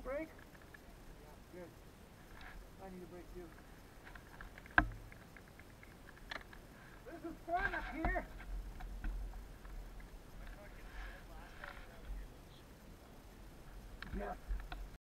a break? Good. I need a break too. This is fun up here. Yeah.